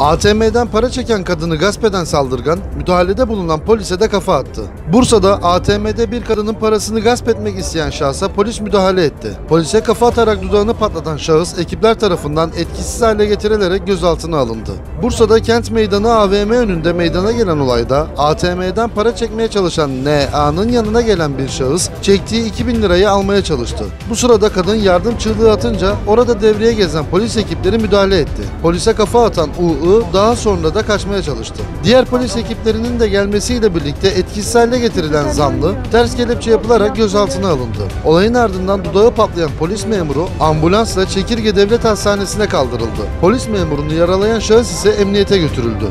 ATM'den para çeken kadını gasp eden saldırgan, müdahalede bulunan polise de kafa attı. Bursa'da ATM'de bir kadının parasını gasp etmek isteyen şahsa polis müdahale etti. Polise kafa atarak dudağını patlatan şahıs ekipler tarafından etkisiz hale getirilerek gözaltına alındı. Bursa'da kent meydanı AVM önünde meydana gelen olayda ATM'den para çekmeye çalışan NA'nın yanına gelen bir şahıs çektiği 2000 lirayı almaya çalıştı. Bu sırada kadın yardım çığlığı atınca orada devreye gezen polis ekipleri müdahale etti. Polise kafa atan UU daha sonra da kaçmaya çalıştı. Diğer polis ekiplerinin de gelmesiyle birlikte etkisiz hale getirilen zanlı ters kelepçe yapılarak gözaltına alındı. Olayın ardından dudağı patlayan polis memuru ambulansla Çekirge Devlet Hastanesi'ne kaldırıldı. Polis memurunu yaralayan şahıs ise emniyete götürüldü.